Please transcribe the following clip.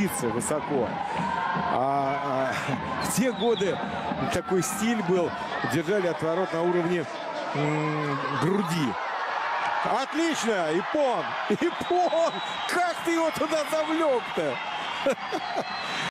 учиться высоко. А, а, в те годы такой стиль был. Держали отворот на уровне груди. Отлично! Ипон! Ипон! Как ты его туда завлек-то?